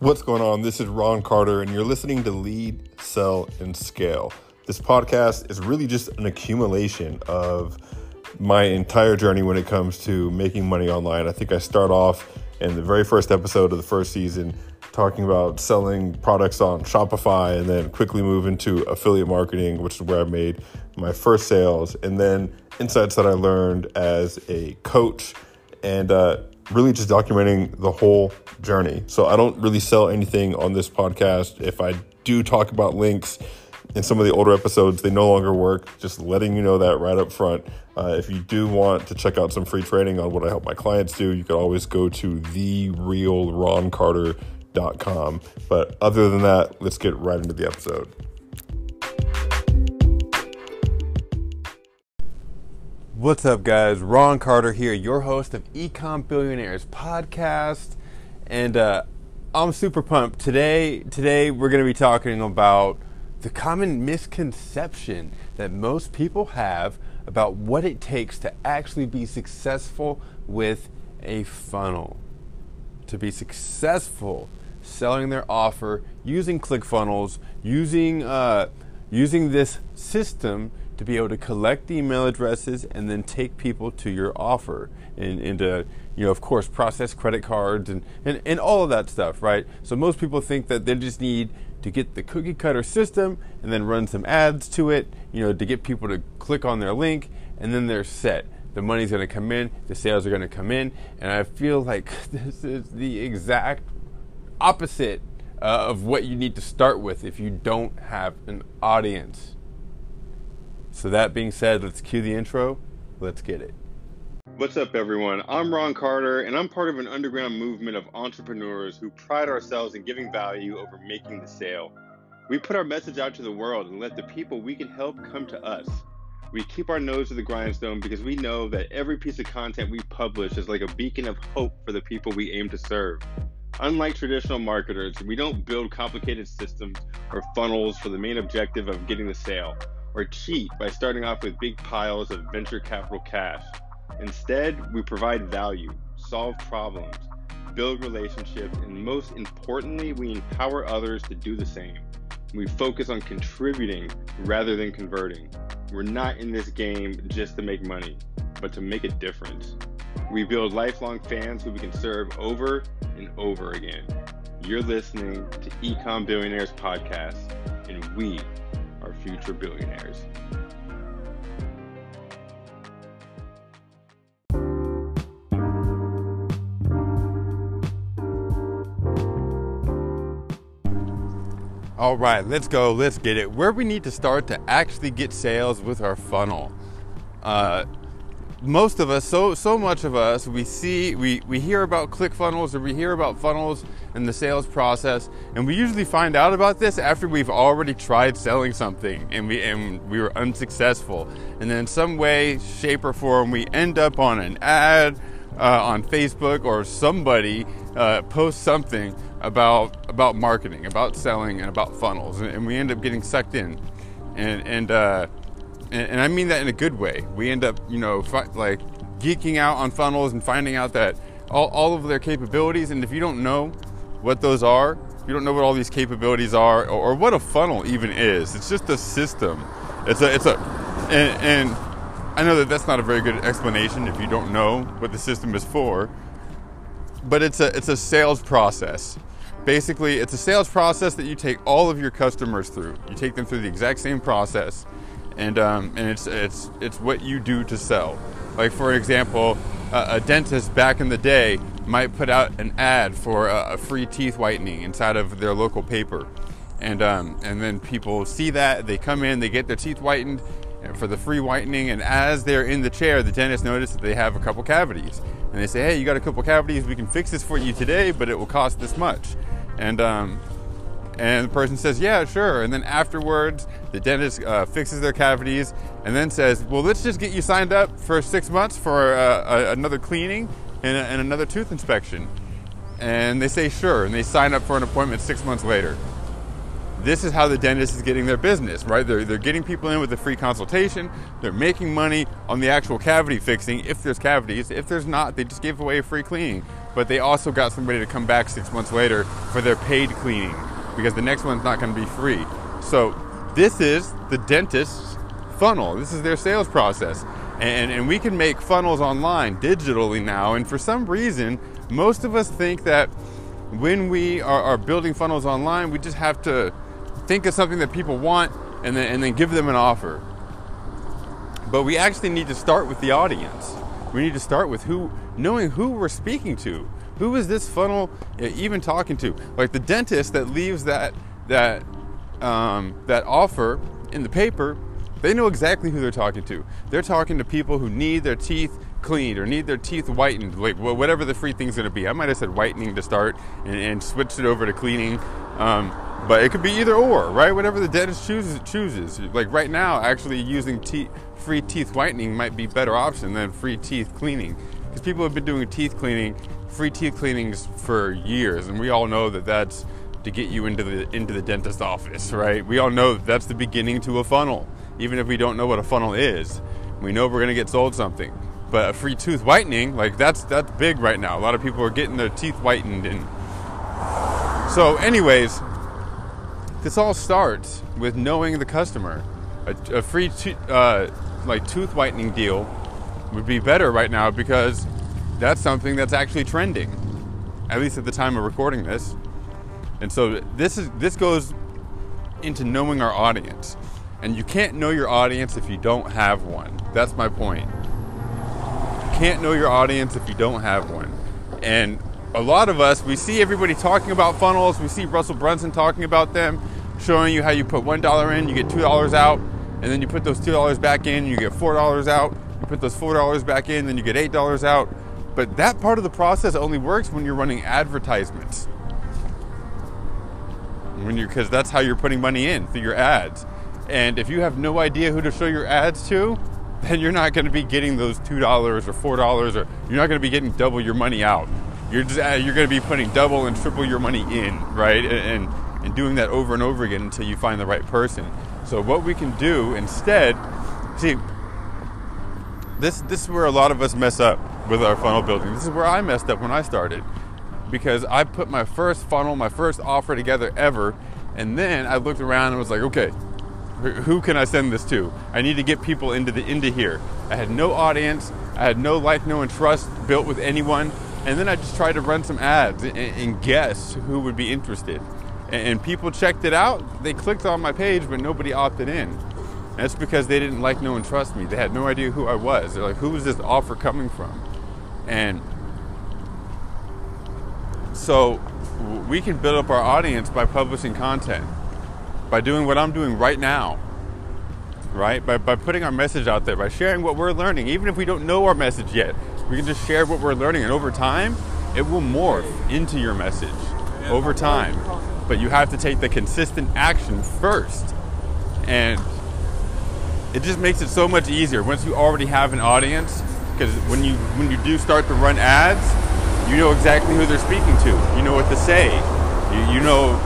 What's going on? This is Ron Carter, and you're listening to Lead, Sell, and Scale. This podcast is really just an accumulation of my entire journey when it comes to making money online. I think I start off in the very first episode of the first season talking about selling products on Shopify and then quickly move into affiliate marketing, which is where I made my first sales, and then insights that I learned as a coach and uh, really just documenting the whole journey. So I don't really sell anything on this podcast. If I do talk about links in some of the older episodes, they no longer work. Just letting you know that right up front. Uh, if you do want to check out some free training on what I help my clients do, you can always go to therealroncarter.com. But other than that, let's get right into the episode. What's up, guys? Ron Carter here, your host of Ecom Billionaires podcast, and uh, I'm super pumped today. Today, we're going to be talking about the common misconception that most people have about what it takes to actually be successful with a funnel. To be successful selling their offer using ClickFunnels, using uh, using this system to be able to collect email addresses and then take people to your offer and, and to, you know, of course, process credit cards and, and, and all of that stuff, right? So most people think that they just need to get the cookie cutter system and then run some ads to it, you know, to get people to click on their link and then they're set. The money's going to come in, the sales are going to come in, and I feel like this is the exact opposite uh, of what you need to start with if you don't have an audience. So, that being said, let's cue the intro. Let's get it. What's up, everyone? I'm Ron Carter, and I'm part of an underground movement of entrepreneurs who pride ourselves in giving value over making the sale. We put our message out to the world and let the people we can help come to us. We keep our nose to the grindstone because we know that every piece of content we publish is like a beacon of hope for the people we aim to serve. Unlike traditional marketers, we don't build complicated systems or funnels for the main objective of getting the sale or cheat by starting off with big piles of venture capital cash. Instead, we provide value, solve problems, build relationships, and most importantly, we empower others to do the same. We focus on contributing rather than converting. We're not in this game just to make money, but to make a difference. We build lifelong fans who we can serve over and over again. You're listening to Ecom Billionaires Podcast, and we future billionaires. All right, let's go. Let's get it. Where we need to start to actually get sales with our funnel. Uh, most of us, so so much of us, we see, we, we hear about ClickFunnels or we hear about funnels and the sales process, and we usually find out about this after we've already tried selling something and we and we were unsuccessful. And then some way, shape, or form, we end up on an ad uh, on Facebook or somebody uh, posts something about about marketing, about selling, and about funnels, and, and we end up getting sucked in, and and. Uh, and, and I mean that in a good way. We end up, you know, fi- like geeking out on funnels and finding out that all, all of their capabilities. And if you don't know what those are, you don't know what all these capabilities are, or, or what a funnel even is. It's just a system. It's a, it's a, and, and I know that that's not a very good explanation if you don't know what the system is for. But it's a, it's a sales process. Basically, it's a sales process that you take all of your customers through. You take them through the exact same process and um, and it's it's it's what you do to sell. Like for example, a, dentist back in the day might put out an ad for a, a free teeth whitening inside of their local paper, and um, and then people see that they come in, they get their teeth whitened for the free whitening, and as they're in the chair, the dentist notices that they have a couple cavities, and they say, hey, you got a couple cavities, we can fix this for you today, but it will cost this much, and um, and the person says, yeah, sure. And then afterwards, the dentist uh, fixes their cavities and then says, well, let's just get you signed up for six months for uh, another cleaning and, and another tooth inspection. And they say, sure. And they sign up for an appointment six months later. This is how the dentist is getting their business, right? They're, they're getting people in with a free consultation. They're making money on the actual cavity fixing if there's cavities. If there's not, they just give away a free cleaning. but they also got somebody to come back six months later for their paid cleaning because the next one's not going to be free. So this is the dentist's funnel. This is their sales process. And, and we can make funnels online digitally now. And for some reason, most of us think that when we are, are building funnels online, we just have to think of something that people want and then, and then give them an offer. But we actually need to start with the audience. We need to start with who, knowing who we're speaking to. Who is this funnel uh, even talking to? Like the dentist that leaves that that um, that offer in the paper, they know exactly who they're talking to. They're talking to people who need their teeth cleaned or need their teeth whitened, like whatever the free thing's going to be. I might have said whitening to start and, and switched it over to cleaning. Um, but it could be either or, right? Whatever the dentist chooses, chooses. Like right now, actually using te- free teeth whitening might be better option than free teeth cleaning, because people have been doing teeth cleaning, free teeth cleanings for years, and we all know that that's to get you into the into the dentist office, right? We all know that that's the beginning to a funnel, even if we don't know what a funnel is. We know we're gonna get sold something. But a free tooth whitening, like that's that's big right now. A lot of people are getting their teeth whitened, and so, anyways, this all starts with knowing the customer. A, a free to, uh, like tooth whitening deal would be better right now because that's something that's actually trending, at least at the time of recording this. And so this is this goes into knowing our audience. And you can't know your audience if you don't have one. That's my point You can't know your audience if you don't have one. And a lot of us, we see everybody talking about funnels. We see Russell Brunson talking about them, showing you how you put $1 in, you get $2 out, and then you put those $2 back in, you get $4 out. You put those $4 back in, then you get $8 out. But that part of the process only works when you're running advertisements. When you because that's how you're putting money in through your ads. And if you have no idea who to show your ads to, then you're not going to be getting those two dollars or four dollars, or you're not going to be getting double your money out. You're just, uh, you're going to be putting double and triple your money in, right? And and doing that over and over again until you find the right person. So what we can do instead, see, this this is where a lot of us mess up with our funnel building. This is where I messed up when I started because I put my first funnel, my first offer together ever, and then I looked around and was like, okay, who can I send this to? I need to get people into the into here. I had no audience. I had no like, no, trust built with anyone. And then I just tried to run some ads and, and guess who would be interested. And, and, people checked it out. They clicked on my page, but nobody opted in. That's because they didn't like, no, and trust me. They had no idea who I was. They're like, who is this offer coming from? And so we can build up our audience by publishing content by doing what I'm doing right now, right? By, by putting our message out there, by sharing what we're learning, even if we don't know our message yet, we can just share what we're learning, and over time, it will morph into your message over time. But you have to take the consistent action first. And it just makes it so much easier once you already have an audience. Because when you when you do start to run ads, you know exactly who they're speaking to. You know what to say. You, you know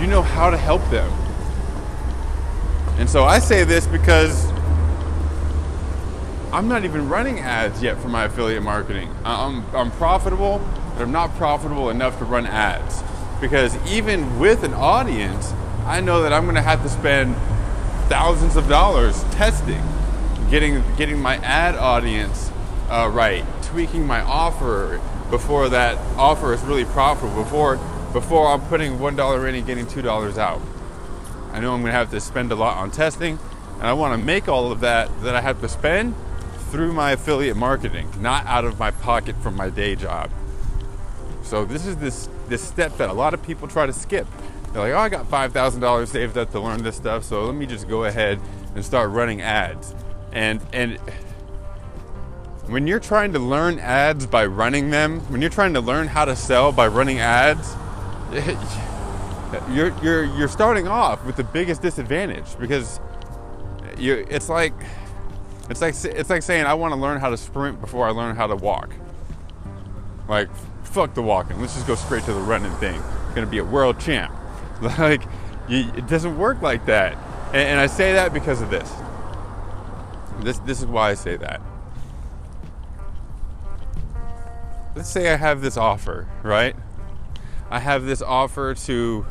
you know how to help them. And so I say this because I'm not even running ads yet for my affiliate marketing. I'm, I'm profitable, but I'm not profitable enough to run ads. Because even with an audience, I know that I'm going to have to spend thousands of dollars testing, getting, getting my ad audience uh, right, tweaking my offer before that offer is really profitable, before before I'm putting $1 in and getting $2 out. I know I'm going to have to spend a lot on testing, and I want to make all of that that I have to spend through my affiliate marketing, not out of my pocket from my day job. So this is this this step that a lot of people try to skip. They're like, "Oh, I got $5,000 saved up to learn this stuff, so let me just go ahead and start running ads." And and when you're trying to learn ads by running them, when you're trying to learn how to sell by running ads, you're you're you're starting off with the biggest disadvantage because you it's like it's like it's like saying I want to learn how to sprint before I learn how to walk. Like fuck the walking, let's just go straight to the running thing. I'm gonna be a world champ. Like you, it doesn't work like that, and, and I say that because of this. This this is why I say that. Let's say I have this offer, right? I have this offer to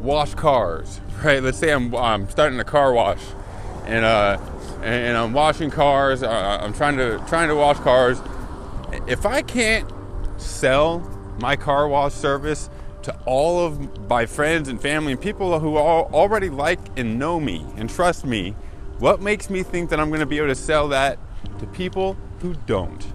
wash cars, right? Let's say I'm, I'm starting a car wash, and uh, and, I'm washing cars. Uh, I'm trying to trying to wash cars. If I can't sell my car wash service to all of my friends and family and people who already like and know me and trust me, what makes me think that I'm going to be able to sell that to people who don't?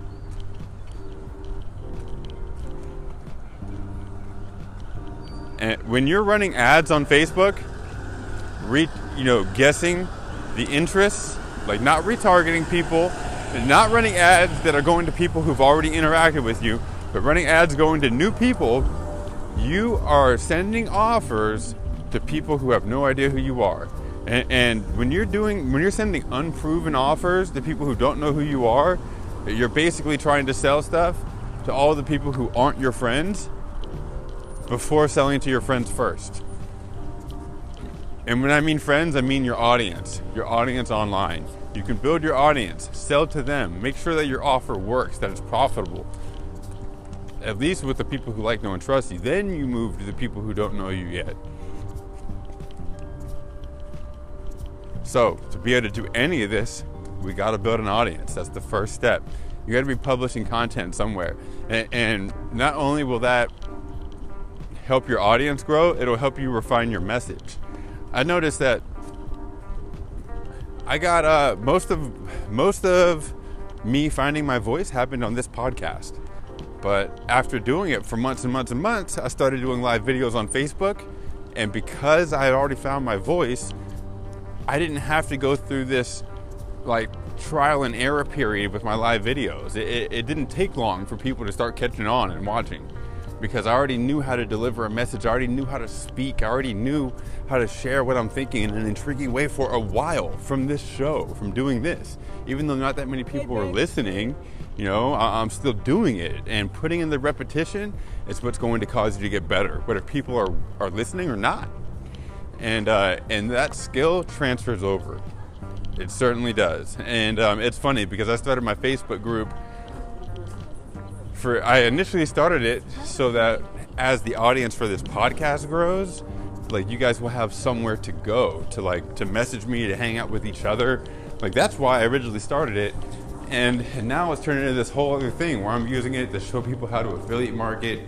And when you're running ads on Facebook, re, you know, guessing the interests, like not retargeting people, and not running ads that are going to people who've already interacted with you, but running ads going to new people, you are sending offers to people who have no idea who you are. And, and, when you're doing, when you're sending unproven offers to people who don't know who you are, you're basically trying to sell stuff to all the people who aren't your friends before selling to your friends first. And when I mean friends, I mean your audience, your audience online. You can build your audience, sell to them, make sure that your offer works, that it's profitable. At least with the people who like, know, and trust you. Then you move to the people who don't know you yet. So, to be able to do any of this, we got to build an audience. That's the first step. You got to be publishing content somewhere. And, and not only will that help your audience grow, it'll help you refine your message. I noticed that I got uh, most of most of me finding my voice happened on this podcast. But after doing it for months and months and months, I started doing live videos on Facebook, and because I had already found my voice, I didn't have to go through this like trial and error period with my live videos. It, it, it didn't take long for people to start catching on and watching because I already knew how to deliver a message. I already knew how to speak. I already knew how to share what I'm thinking in an intriguing way for a while from this show, from doing this. Even though not that many people were listening, you know, I'm still doing it. And putting in the repetition is what's going to cause you to get better, whether people are, are listening or not. And, uh, and that skill transfers over. It certainly does. And um, it's funny because I started my Facebook group for I initially started it so that as the audience for this podcast grows, like you guys will have somewhere to go to like to message me to hang out with each other. Like that's why I originally started it. And, now it's turned into this whole other thing where I'm using it to show people how to affiliate market.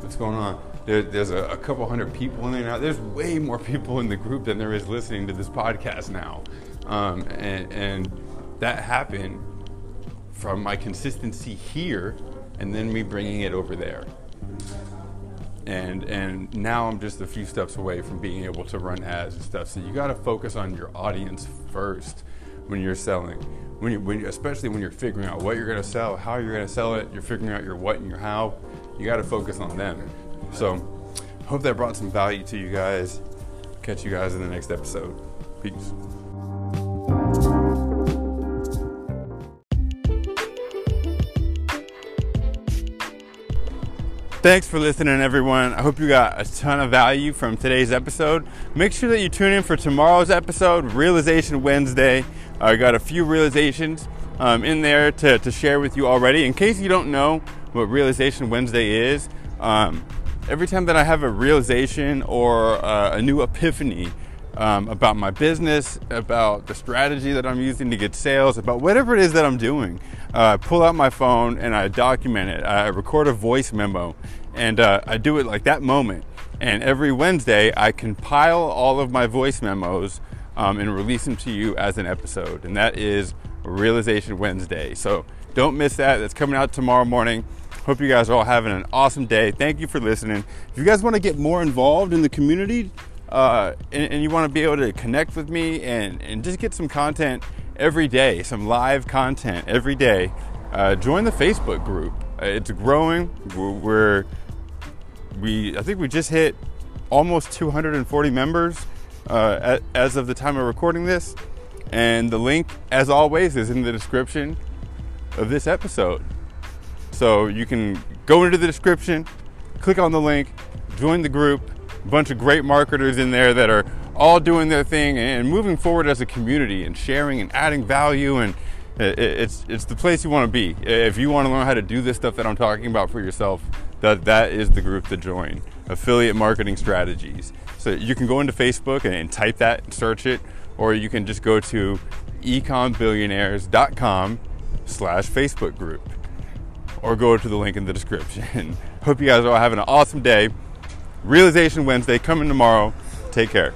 What's going on? There, there's a, a, couple hundred people in there now. There's way more people in the group than there is listening to this podcast now. Um, and, and that happened from my consistency here and then me bringing it over there. And and now I'm just a few steps away from being able to run ads and stuff. So you got to focus on your audience first when you're selling. When you, when especially when you're figuring out what you're going to sell, how you're going to sell it, you're figuring out your what and your how. You got to focus on them. So hope that brought some value to you guys. Catch you guys in the next episode. Peace. Thanks for listening, everyone. I hope you got a ton of value from today's episode. Make sure that you tune in for tomorrow's episode, Realization Wednesday. I got a few realizations um, in there to, to share with you already. In case you don't know what Realization Wednesday is, um, every time that I have a realization or uh, a new epiphany, um, about my business, about the strategy that I'm using to get sales, about whatever it is that I'm doing. Uh, I pull out my phone and I document it. I record a voice memo and uh, I do it like that moment. And every Wednesday, I compile all of my voice memos um, and release them to you as an episode. And that is Realization Wednesday. So don't miss that. That's coming out tomorrow morning. Hope you guys are all having an awesome day. Thank you for listening. If you guys want to get more involved in the community, uh, and, and, you want to be able to connect with me and, and just get some content every day, some live content every day, uh, join the Facebook group. Uh, it's growing. We're, we I think we just hit almost 240 members uh, as of the time of recording this, and the link, as always, is in the description of this episode. So you can go into the description, click on the link, join the group a bunch of great marketers in there that are all doing their thing and moving forward as a community and sharing and adding value and it's it's the place you want to be. If you want to learn how to do this stuff that I'm talking about for yourself, that that is the group to join. Affiliate marketing strategies. So you can go into Facebook and, type that, and search it, or you can just go to ecombillionaires.com slash Facebook group, or go to the link in the description. Hope you guys are all having an awesome day. Realization Wednesday coming tomorrow. Take care.